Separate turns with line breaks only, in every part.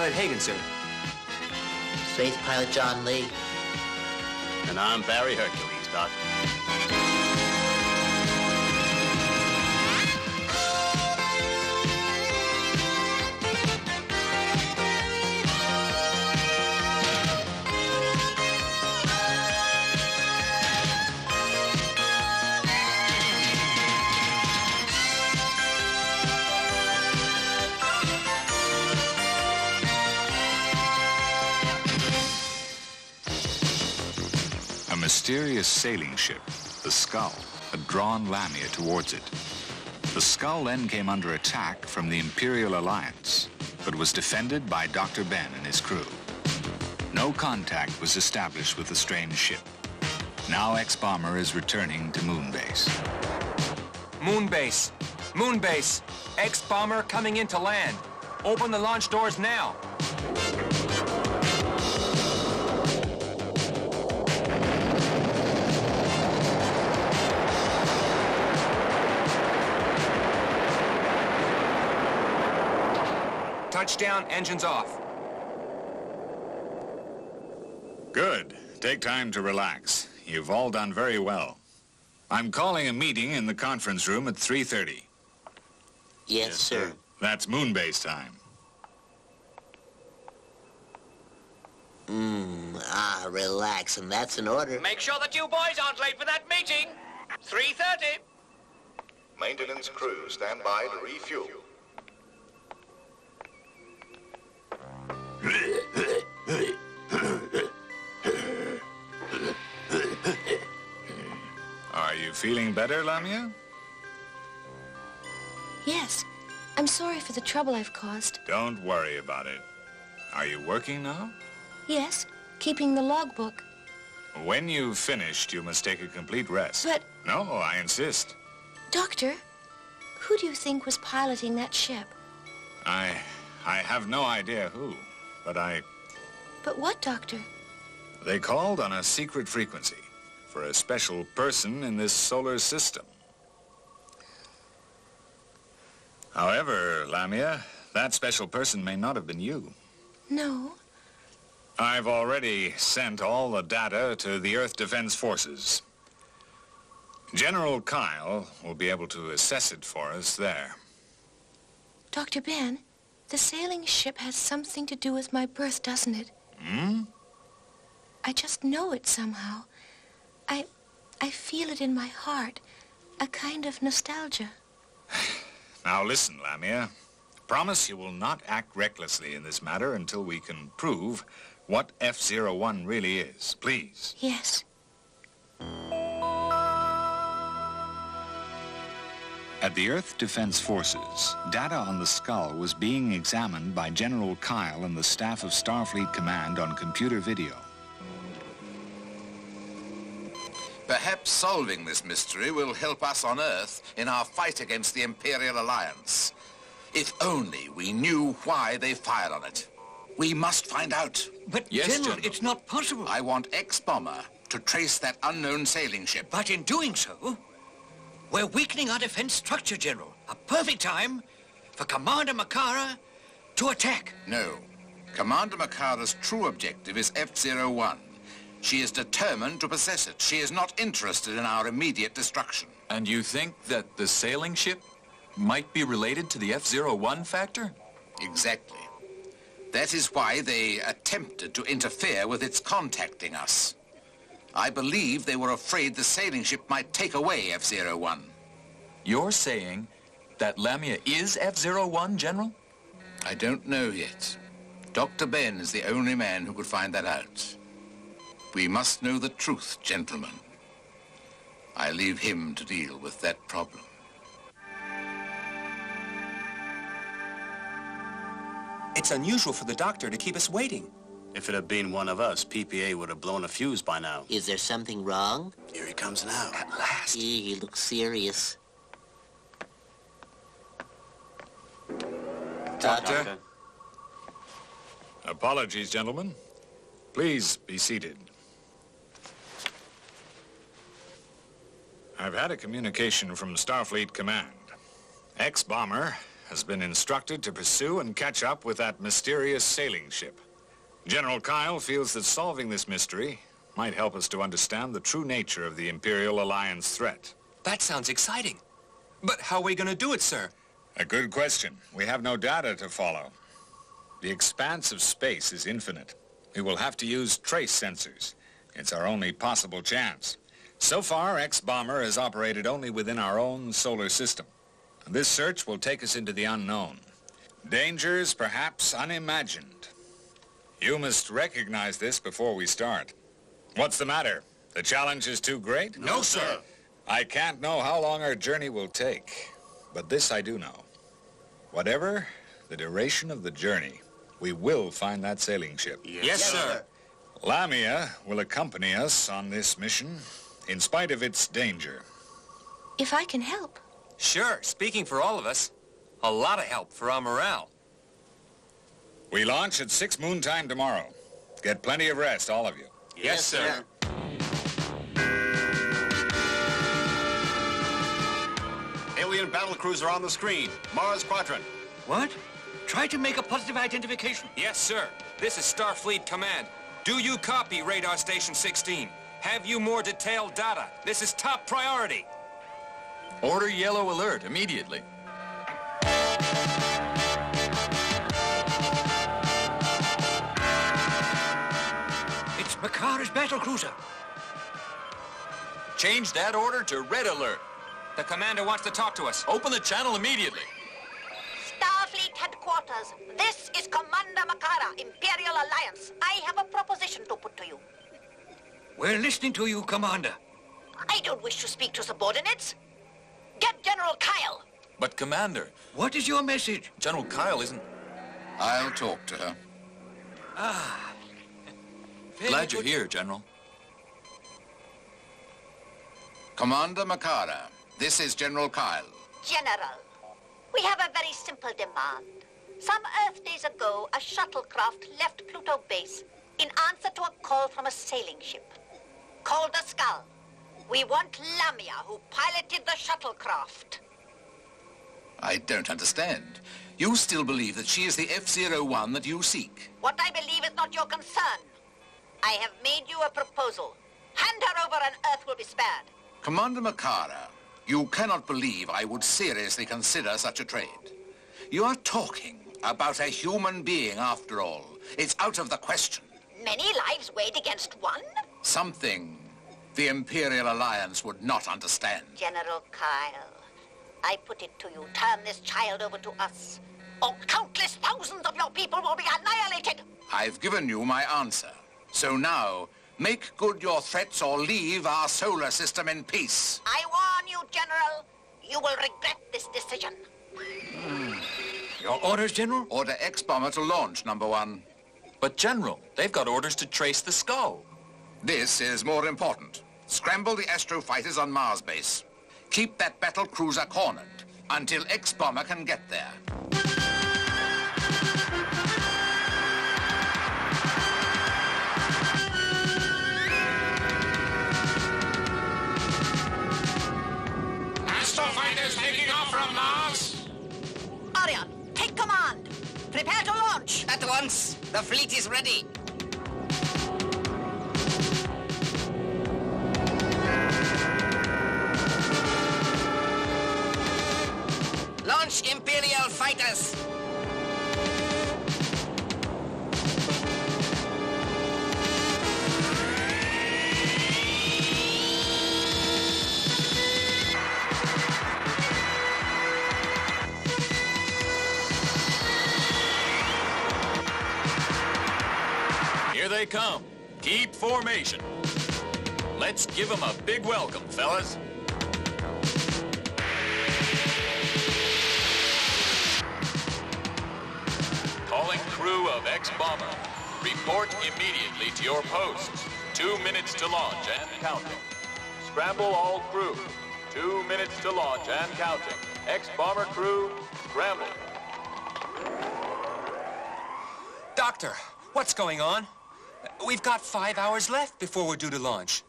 Space Pilot Hagen, sir.
Space Pilot John Lee.
And I'm Barry Hercules, Doc.
Mysterious sailing ship, the Skull, had drawn Lamia towards it. The Skull then came under attack from the Imperial Alliance, but was defended by Dr. Ben and his crew. No contact was established with the strange ship. Now X-Bomber is returning to Moonbase.
Moonbase. Moonbase. X-Bomber coming in to land. Open the launch doors now. Touchdown, engines off.
Good. Take time to relax. You've all done very well. I'm calling a meeting in the conference room at 3.30.
Yes, sir.
That's Moonbase time.
Mmm, ah, relax, and that's an order.
Make sure that you boys aren't late for that meeting. 3.30.
Maintenance crew, stand by to refuel.
Feeling better, Lamia?
Yes. I'm sorry for the trouble I've caused.
Don't worry about it. Are you working now?
Yes, keeping the logbook.
When you've finished, you must take a complete rest.
But-
No, I insist.
Doctor, who do you think was piloting that ship?
I... I have no idea who, but I...
But what, Doctor?
They called on a secret frequency for a special person in this solar system. However, Lamia, that special person may not have been you.
No.
I've already sent all the data to the Earth Defense Forces. General Kyle will be able to assess it for us there.
Dr. Ben, the sailing ship has something to do with my birth, doesn't it?
Hmm?
I just know it somehow. I... I feel it in my heart. A kind of nostalgia.
Now listen, Lamia. Promise you will not act recklessly in this matter until we can prove what F-01 really is. Please.
Yes.
At the Earth Defense Forces, data on the skull was being examined by General Kyle and the staff of Starfleet Command on computer video.
Perhaps solving this mystery will help us on Earth in our fight against the Imperial Alliance. If only we knew why they fired on it. We must find out.
But,
Yes,
General,
General.
it's not possible.
I want X-Bomber to trace that unknown sailing ship.
But in doing so, we're weakening our defense structure, General. A perfect time for Commander Makara to attack.
No. Commander Makara's true objective is F-01. She is determined to possess it. She is not interested in our immediate destruction.
And you think that the sailing ship might be related to the F-01 factor?
Exactly. That is why they attempted to interfere with its contacting us. I believe they were afraid the sailing ship might take away F-01.
You're saying that Lamia is F-01, General?
I don't know yet. Dr. Ben is the only man who could find that out. We must know the truth, gentlemen. I leave him to deal with that problem.
It's unusual for the doctor to keep us waiting.
If it had been one of us, PPA would have blown a fuse by now.
Is there something wrong?
Here he comes now.
At last.
Gee, he looks serious.
Doctor?
Apologies, gentlemen. Please be seated. I've had a communication from Starfleet Command. X-Bomber has been instructed to pursue and catch up with that mysterious sailing ship. General Kyle feels that solving this mystery might help us to understand the true nature of the Imperial Alliance threat.
That sounds exciting. But how are we going to do it, sir?
A good question. We have no data to follow. The expanse of space is infinite. We will have to use trace sensors. It's our only possible chance. So far, X-Bomber has operated only within our own solar system. This search will take us into the unknown. Dangers perhaps unimagined. You must recognize this before we start. What's the matter? The challenge is too great?
No, sir.
I can't know how long our journey will take, but this I do know. Whatever the duration of the journey, we will find that sailing ship.
Yes, sir.
Lamia will accompany us on this mission, in spite of its danger.
If I can help.
Sure, speaking for all of us. A lot of help for our morale.
We launch at 6 moon time tomorrow. Get plenty of rest, all of you.
Yes, sir.
Alien battle cruiser on the screen. Mars Quadrant.
What? Try to make a positive identification.
Yes, sir. This is Starfleet Command. Do you copy, Radar Station 16? Have you more detailed data? This is top priority.
Order yellow alert immediately.
It's Makara's battle cruiser.
Change that order to red alert.
The commander wants to talk to us.
Open the channel immediately.
Starfleet headquarters. This is Commander Makara, Imperial Alliance. I have a proposition to put to you.
We're listening to you, Commander.
I don't wish to speak to subordinates. Get General Kyle.
But Commander,
What is your message?
General Kyle isn't...
I'll talk to her. Ah.
Very
Glad you're here, General.
Commander Makara, this is General Kyle.
General, we have a very simple demand. Some Earth days ago, a shuttlecraft left Pluto base in answer to a call from a sailing ship called the Skull. We want Lamia, who piloted the shuttlecraft.
I don't understand. You still believe that she is the F-01 that you seek?
What I believe is not your concern. I have made you a proposal. Hand her over and Earth will be spared.
Commander Makara, you cannot believe I would seriously consider such a trade. You are talking about a human being, after all. It's out of the question.
Many lives weighed against one?
Something the Imperial Alliance would not understand.
General Kyle, I put it to you. Turn this child over to us. Or countless thousands of your people will be annihilated.
I've given you my answer. So now, make good your threats or leave our solar system in peace.
I warn you, General. You will regret this decision. Hmm.
Your orders, General?
Order X-Bomber to launch, number one.
But General, they've got orders to trace the skull.
This is more important. Scramble the astrofighters on Mars base. Keep that battle cruiser cornered until X-Bomber can get there.
Astrofighters taking off from Mars.
Orion, take command. Prepare to launch.
At once. The fleet is ready. Imperial fighters.
Here they come. Keep formation. Let's give them a big welcome, fellas. Report immediately to your posts. Two minutes to launch and counting. Scramble all crew. Two minutes to launch and counting. X-Bomber crew, scramble.
Doctor, what's going on? We've got five hours left before we're due to launch.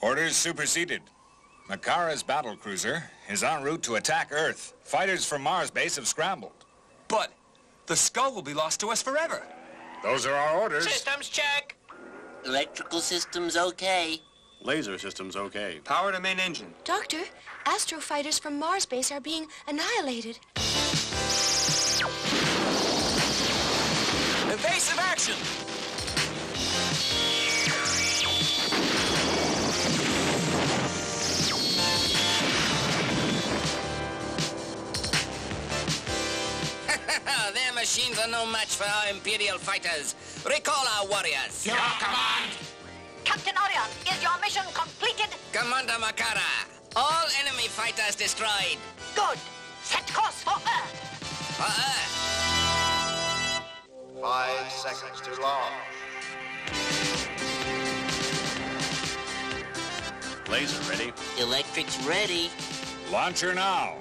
Orders superseded. Makara's battle cruiser is en route to attack Earth. Fighters from Mars base have scrambled.
But the skull will be lost to us forever.
Those are our orders.
Systems check.
Electrical systems okay.
Laser system's okay.
Power to main engine.
Doctor, astrofighters from Mars base are being annihilated.
Evasive action!
Their machines are no match for our Imperial fighters. Recall our warriors.
Your command. Captain Orion, is your mission completed?
Commander Makara, all enemy fighters destroyed.
Good. Set course for Earth.
For Earth.
Five seconds to launch.
Laser ready.
Electric's ready.
Launcher now.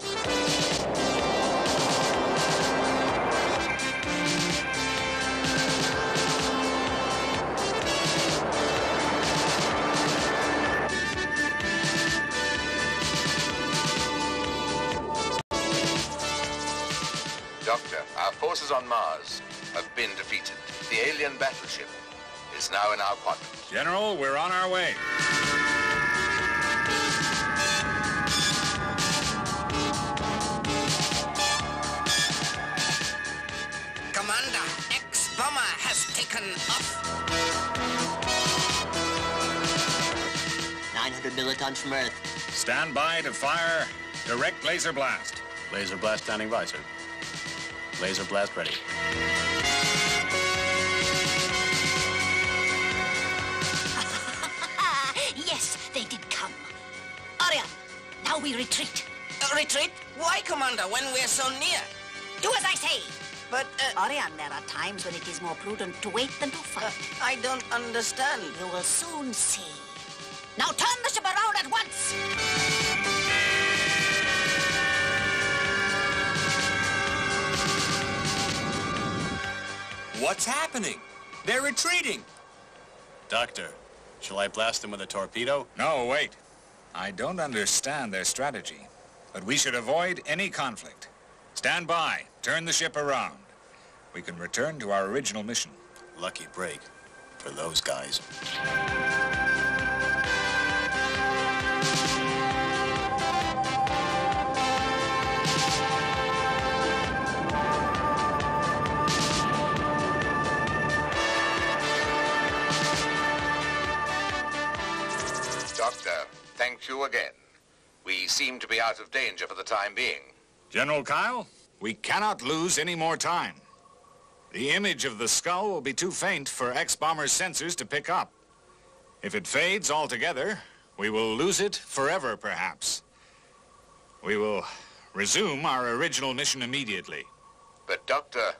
Forces on Mars have been defeated. The alien battleship is now in our quadrant.
General, we're on our way.
Commander, X-Bomber has taken off.
900 millitons from Earth.
Stand by to fire direct laser blast.
Laser blast standing by, sir. Laser blast ready.
yes, they did come. Orion, now we retreat.
Uh, retreat? Why, Commander, when we're so near?
Do as I say.
But, uh,
Orion, there are times when it is more prudent to wait than to fight.
I don't understand.
You will soon see. Now turn the ship
What's happening? They're retreating.
Doctor, shall I blast them with a torpedo?
No, wait. I don't understand their strategy, but we should avoid any conflict. Stand by. Turn the ship around. We can return to our original mission.
Lucky break for those guys.
Out of danger for the time being.
General Kyle, we cannot lose any more time. The image of the skull will be too faint for X-Bomber's sensors to pick up. If it fades altogether, we will lose it forever, perhaps. We will resume our original mission immediately.
But, Doctor,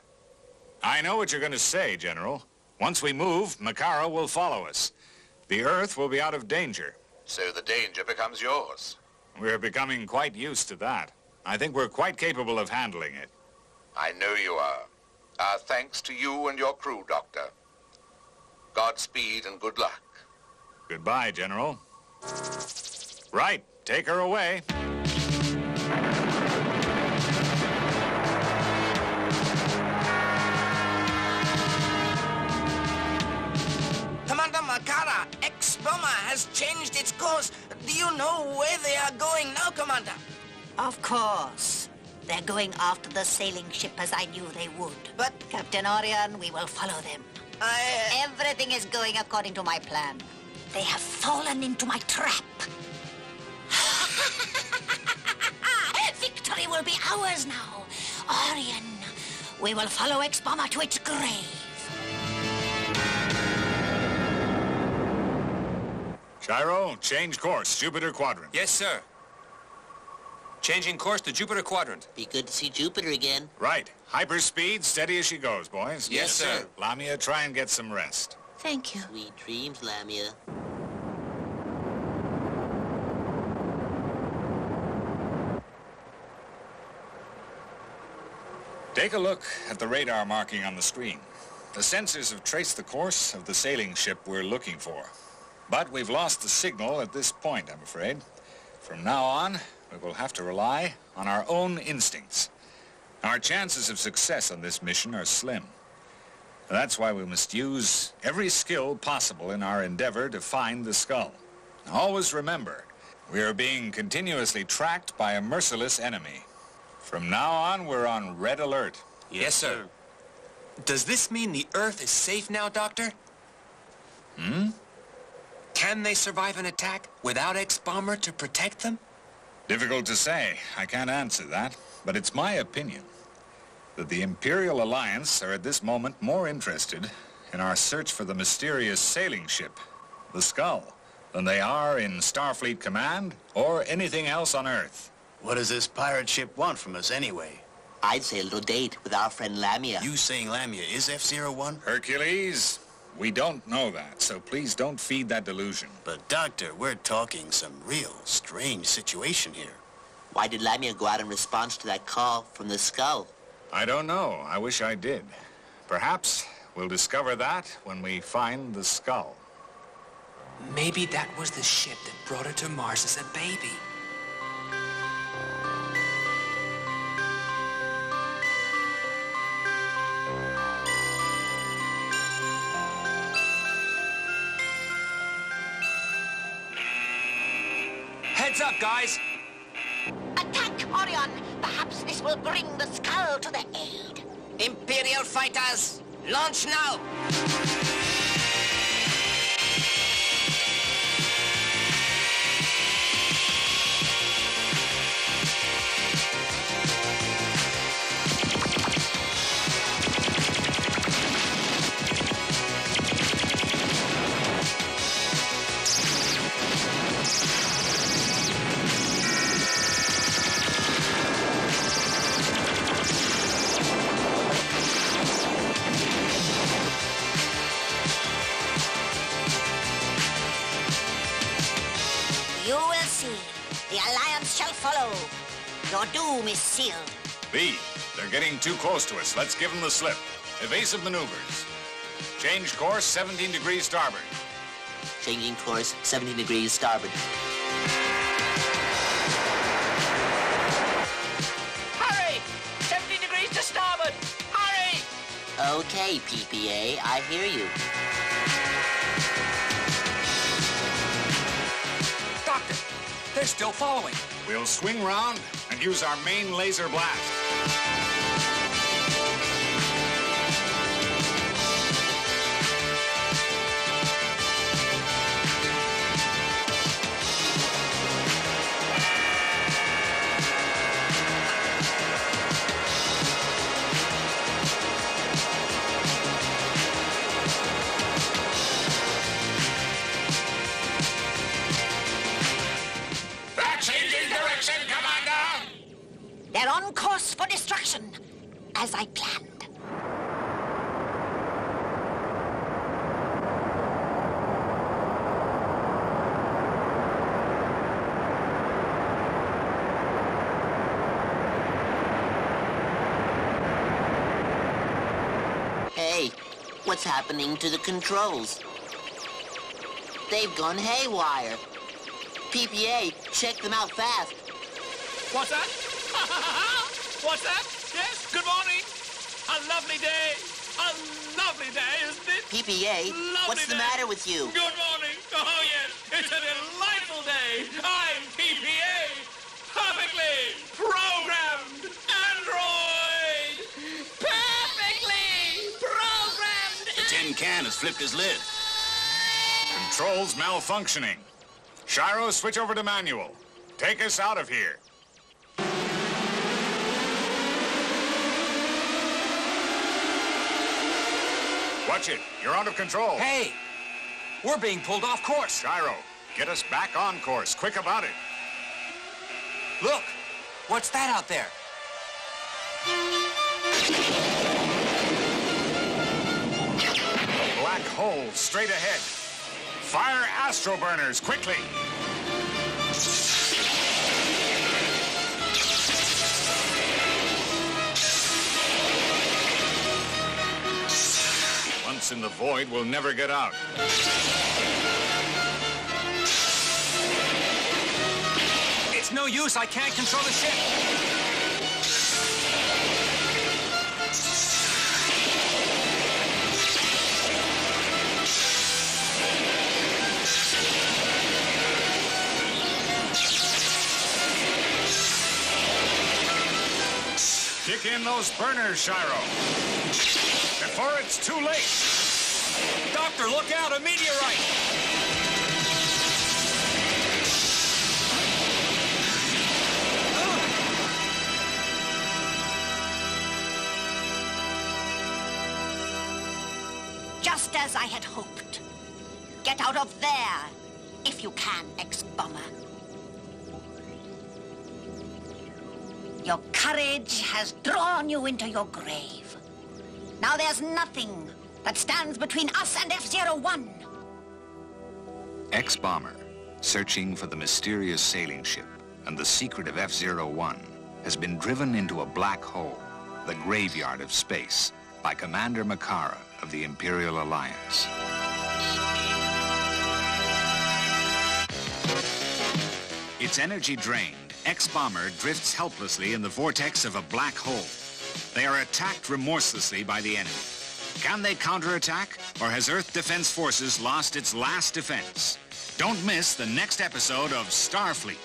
I know what you're going to say, General. Once we move, Makara will follow us. The Earth will be out of danger.
so the danger becomes yours.
We're becoming quite used to that. I think we're quite capable of handling it.
I know you are. Our thanks to you and your crew, Doctor. Godspeed and good luck.
Goodbye, General. Right, take her away.
Has changed its course. Do you know where they are going now, Commander?
Of course. They're going after the sailing ship as I knew they would.
But-
Captain Orion, we will follow them.
I...
Uh, Everything is going according to my plan. They have fallen into my trap. Victory will be ours now. Orion, we will follow X-Bomber to its grave.
Shiro, change course. Jupiter Quadrant.
Yes, sir. Changing course to Jupiter Quadrant.
Be good to see Jupiter again.
Right. Hyperspeed, steady as she goes, boys.
Yes, sir.
Lamia, try and get some rest.
Thank you.
Sweet dreams, Lamia.
Take a look at the radar marking on the screen. The sensors have traced the course of the sailing ship we're looking for. But we've lost the signal at this point, I'm afraid. From now on, we will have to rely on our own instincts. Our chances of success on this mission are slim. That's why we must use every skill possible in our endeavor to find the skull. Always remember, we are being continuously tracked by a merciless enemy. From now on, we're on red alert.
Yes, sir. Does this mean the Earth is safe now, Doctor?
Hmm?
Can they survive an attack without X-Bomber to protect them?
Difficult to say. I can't answer that. But it's my opinion that the Imperial Alliance are at this moment more interested in our search for the mysterious sailing ship, the Skull, than they are in Starfleet Command or anything else on Earth.
What does this pirate ship want from us anyway?
I'd say a little date with our friend Lamia.
You saying Lamia is F-01?
Hercules, we don't know that, so please don't feed that delusion.
But, Doctor, we're talking some real strange situation here.
Why did Lamia go out in response to that call from the skull?
I don't know. I wish I did. Perhaps we'll discover that when we find the skull.
Maybe that was the ship that brought her to Mars as a baby. Heads up, guys!
Attack, Orion! Perhaps this will bring the skull to their aid.
Imperial fighters, launch now!
Your doom is sealed.
B, they're getting too close to us. Let's give them the slip. Evasive maneuvers. Change course 17 degrees starboard.
Changing course 17 degrees starboard.
Hurry! 70 degrees to starboard! Hurry!
Okay, PPA, I hear you.
Doctor, they're still following.
We'll swing round and use our main laser blast.
Hey, what's happening to the controls? They've gone haywire. PPA, check them out fast.
What's that? What's that? Yes, good morning. A lovely day. A lovely day, isn't it?
PPA,
Lovely
what's the
day.
matter with you?
Good morning. Oh, yes. It's a delightful day. I'm PPA. Perfectly programmed
can has flipped his lid.
Controls malfunctioning. Shiro, switch over to manual. Take us out of here. Watch it. You're out of control.
Hey, we're being pulled off course.
Shiro, get us back on course. Quick about it.
Look, what's that out there?
Hole straight ahead. Fire astro burners quickly. Once in the void, we'll never get out.
It's no use. I can't control the ship.
Kick in those burners, Shiro. Before it's too late.
Doctor, look out! A meteorite!
Just as I had hoped. Get out of there, if you can, X-Bomber. Your courage has drawn you into your grave. Now there's nothing that stands between us and F-01.
X-Bomber, searching for the mysterious sailing ship and the secret of F-01, has been driven into a black hole, the graveyard of space, by Commander Makara of the Imperial Alliance. Its energy drained, X-Bomber drifts helplessly in the vortex of a black hole. They are attacked remorselessly by the enemy. Can they counterattack, or has Earth Defense Forces lost its last defense? Don't miss the next episode of Starfleet.